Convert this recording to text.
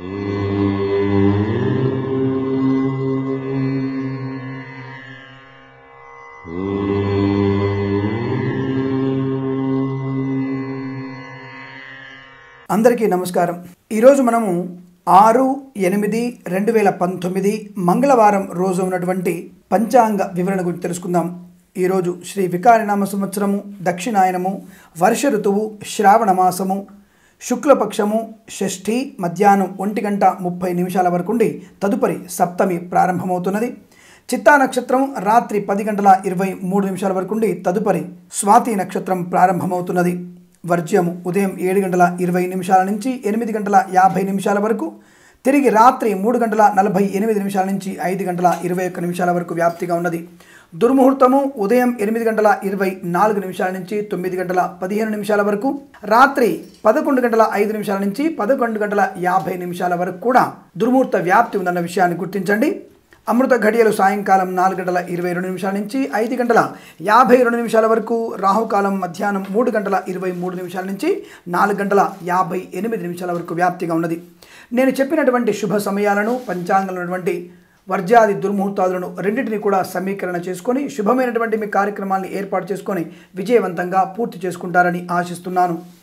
అందరికీ నమస్కారం. ఈరోజు మనము ఆరు ఎనిమిది రెండు వేల పంతొమ్మిది మంగళవారం రోజు ఉన్నటువంటి పంచాంగ వివరణ గురించి తెలుసుకుందాం. ఈరోజు శ్రీ వికారినామ సంవత్సరము దక్షిణాయనము వర్ష ఋతువు శ్రావణ మాసము శుక్లపక్షము షష్ఠి మధ్యాహ్నం ఒంటి గంట ముప్పై నిమిషాల వరకు ఉండి తదుపరి సప్తమి ప్రారంభమవుతున్నది. చిత్తా నక్షత్రం రాత్రి పది గంటల ఇరవై మూడు నిమిషాల వరకు ఉండి తదుపరి స్వాతి నక్షత్రం ప్రారంభమవుతున్నది. వర్జ్యము ఉదయం ఏడు గంటల ఇరవై నిమిషాల నుంచి ఎనిమిది గంటల యాభై నిమిషాల వరకు తిరిగి రాత్రి మూడు గంటల నలభై ఎనిమిది నిమిషాల నుంచి ఐదు గంటల ఇరవై ఒక్క నిమిషాల వరకు వ్యాప్తిగా ఉన్నది. దుర్ముహూర్తము ఉదయం ఎనిమిది గంటల ఇరవై నాలుగు నిమిషాల నుంచి తొమ్మిది గంటల పదిహేను నిమిషాల వరకు రాత్రి పదకొండు గంటల ఐదు నిమిషాల నుంచి పదకొండు గంటల యాభై నిమిషాల వరకు కూడా దుర్ముహూర్త వ్యాప్తి ఉందన్న విషయాన్ని గుర్తించండి. అమృత ఘడియలు సాయంకాలం నాలుగు గంటల ఇరవై రెండు నిమిషాల నుంచి ఐదు గంటల యాభై రెండు నిమిషాల వరకు రాహుకాలం మధ్యాహ్నం మూడు గంటల ఇరవై మూడు నిమిషాల నుంచి నాలుగు గంటల యాభై ఎనిమిది నిమిషాల వరకు వ్యాప్తిగా ఉన్నది. నేను చెప్పినటువంటి శుభ సమయాలను పంచాంగంలోటువంటి వర్జాది దుర్ముహూర్తాలను రెండింటిని కూడా సమీకరణ చేసుకొని శుభమైనటువంటి మీ కార్యక్రమాన్ని ఏర్పాటు చేసుకొని విజయవంతంగా పూర్తి చేసుకుంటారని ఆశిస్తున్నాను.